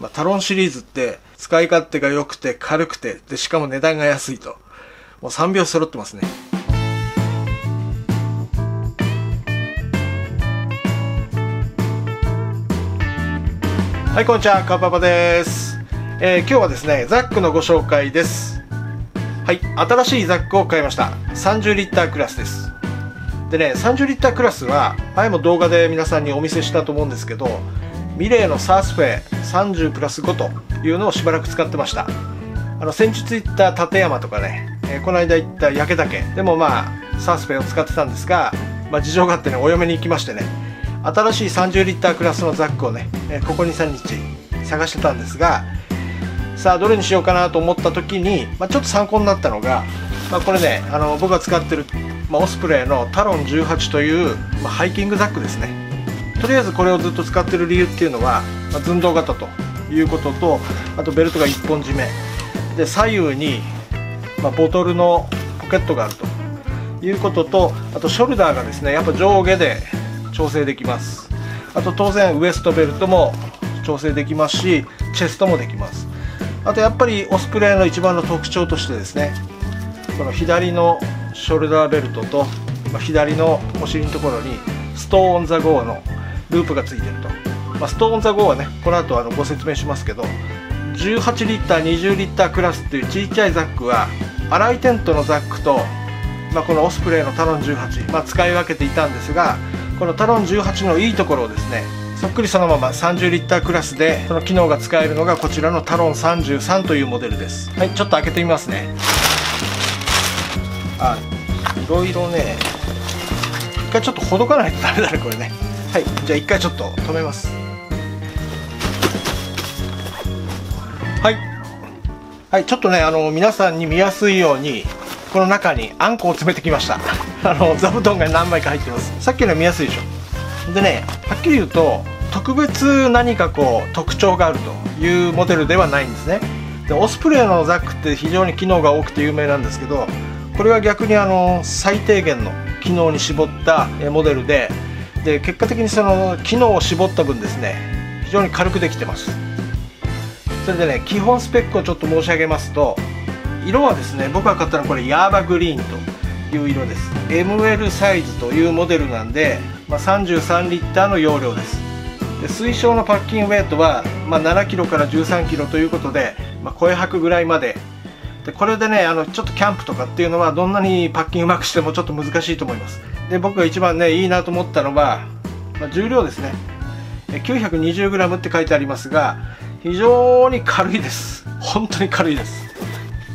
まあ、タロンシリーズって使い勝手が良くて軽くてでしかも値段が安いと。もう3秒揃ってますね。はいこんにちは。カパパです、えー今日はですねザックのご紹介です。はい新しいザックを買いました。30リッタークラスです。でね30リッタークラスは前も動画で皆さんにお見せしたと思うんですけどミレーのサースフェ30プラス5というのをしばらく使ってました。あの先日行った立山とかね、えーこの間行った焼岳。でもまあサースフェを使ってたんですが、まあ、事情があってねお嫁に行きましてね新しい30リッタークラスのザックをね、えーここ23日探してたんですがさあどれにしようかなと思った時に、まあ、ちょっと参考になったのが、まあ、これねあの僕が使ってる、まあ、オスプレイのタロン18という、まあ、ハイキングザックですね。とりあえずこれをずっと使ってる理由っていうのは、まあ、寸胴型ということとあとベルトが1本締め。で左右に、まあ、ボトルのポケットがあるということとあとショルダーがですねやっぱ上下で調整できます。あと当然ウエストベルトも調整できますしチェストもできます。あとやっぱりオスプレイの一番の特徴としてですねこの左のショルダーベルトと、まあ左のお尻のところに Stow-on-the-Go のループがついてると、まあ、 Stow-on-the-Go はねこの後あのご説明しますけど18リッター20リッタークラスっていうちっちゃいザックはアライテントのザックと、まあ、このオスプレイのタロン18、まあ、使い分けていたんですがこのタロン18のいいところをですねそっくりそのまま30リッタークラスでその機能が使えるのがこちらのタロン33というモデルです。はいちょっと開けてみますね。あいろいろね一回ちょっとほどかないとダメだねこれね。はいじゃあ一回ちょっと止めます。はい。はいちょっとねあの皆さんに見やすいようにこの中にあんこを詰めてきました。あの座布団が何枚か入ってます。さっきの見やすいでしょ。でねはっきり言うと特別何かこう特徴があるというモデルではないんですね。でオスプレイのザックって非常に機能が多くて有名なんですけどこれは逆にあの最低限の機能に絞ったモデルでで結果的にその機能を絞った分ですね非常に軽くできてます。それでね基本スペックをちょっと申し上げますと色はですね僕が買ったのはこれヤーバグリーンという色です。ML サイズというモデルなんで、まあ、33リッターの容量です。で推奨のパッキンウェイトは、まあ、7キロから13キロということで、まあ、声吐くぐらいまで。でこれでねあのちょっとキャンプとかっていうのはどんなにパッキンうまくしてもちょっと難しいと思います。で僕が一番ねいいなと思ったのは、まあ、重量ですね。920g って書いてありますが非常に軽いです。本当に軽いです。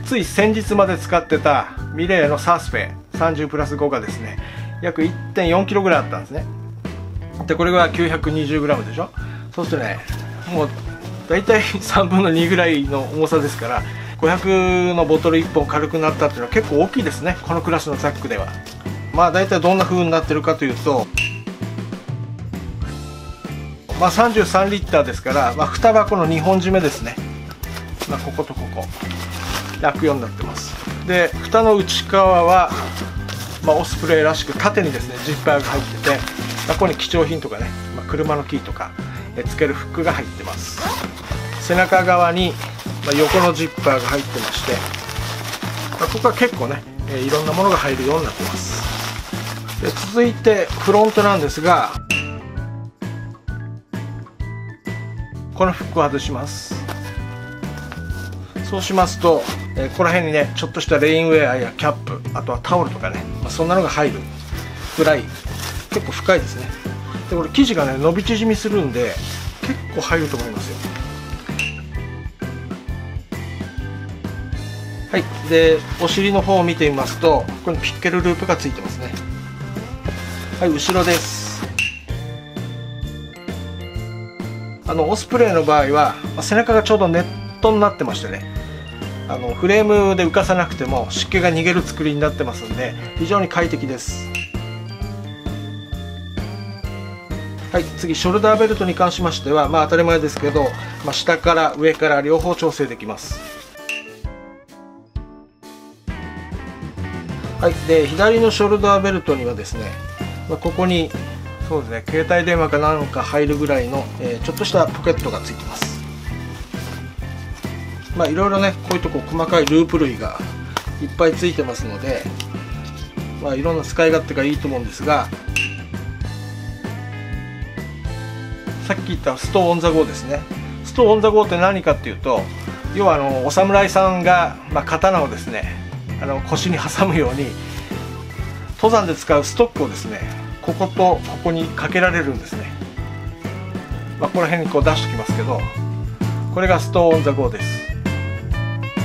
つい先日まで使ってたミレーのサースフェ30プラス5がですね約 1.4kg ぐらいあったんですね。でこれが 920g でしょ？そうするとねもう大体3分の2ぐらいの重さですから500のボトル1本軽くなったっていうのは結構大きいですね。このクラスのザックでは。まあ大体どんな風になってるかというとまあ33リッターですから、まあ、蓋はこの2本締めですね、まあ、こことここ。楽ようになってます。で蓋の内側は、まあ、オスプレイらしく縦にですねジッパーが入ってて、まあ、ここに貴重品とかね、まあ、車のキーとかえつけるフックが入ってます。背中側に、まあ、横のジッパーが入ってまして、まあ、ここは結構ね、えいろんなものが入るようになってます。で続いてフロントなんですがこのフックを外します。そうしますと、えーここら辺にねちょっとしたレインウェアやキャップあとはタオルとかね、まあ、そんなのが入るぐらい結構深いですね。でこれ生地がね伸び縮みするんで結構入ると思いますよ。はい。でお尻の方を見てみますとここにピッケルループがついてますね。はい後ろです。あのオスプレイの場合は、まあ背中がちょうどネットになってましてね。あのフレームで浮かさなくても湿気が逃げる作りになってますんで非常に快適です。はい次ショルダーベルトに関しましてはまあ当たり前ですけど、まあ、下から上から両方調整できます。はいで左のショルダーベルトにはですね、まあ、ここにそうですね携帯電話かなんか入るぐらいの、えーちょっとしたポケットがついてます。まあいろいろねこういうとこ細かいループ類がいっぱいついてますのでまあいろんな使い勝手がいいと思うんですがさっき言った Stow-on-the-Go ですね。 Stow-on-the-Go って何かっていうと要はあのお侍さんが、まあ、刀をですねあの腰に挟むように登山で使うストックをですねこことここにかけられるんですね、まあ、この辺にこう出しておきますけどこれがストーン・オン・ザ・ゴーです。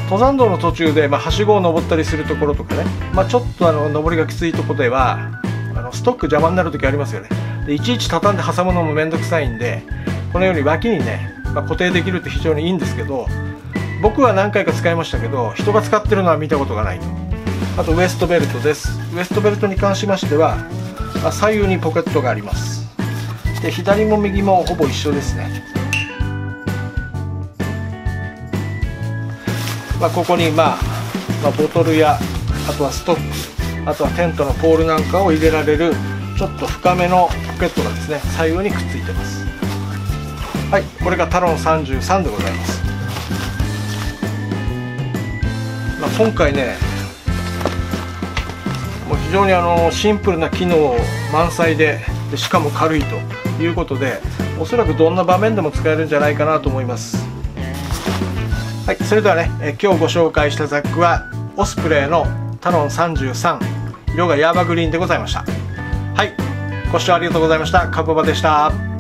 登山道の途中で、まあ、はしごを登ったりするところとかね、まあ、ちょっとあの登りがきついところではあのストック邪魔になる時ありますよね。でいちいち畳んで挟むのもめんどくさいんでこのように脇にね、まあ、固定できるって非常にいいんですけど僕は何回か使いましたけど人が使ってるのは見たことがないと。あとウエストベルトです。ウエストベルトに関しましては、左右にポケットがあります。で左も右もほぼ一緒ですね。まあ、ここに、まあ、まあ、ボトルやあとはストックあとはテントのポールなんかを入れられるちょっと深めのポケットがですね左右にくっついてます。はいこれがタロン33でございます、まあ、今回ね非常にあのシンプルな機能満載ででしかも軽いということでおそらくどんな場面でも使えるんじゃないかなと思います。はいそれではね、え今日ご紹介したザックはオスプレイのタロン33色がヤーバグリーンでございました。はいご視聴ありがとうございました。カブバでした。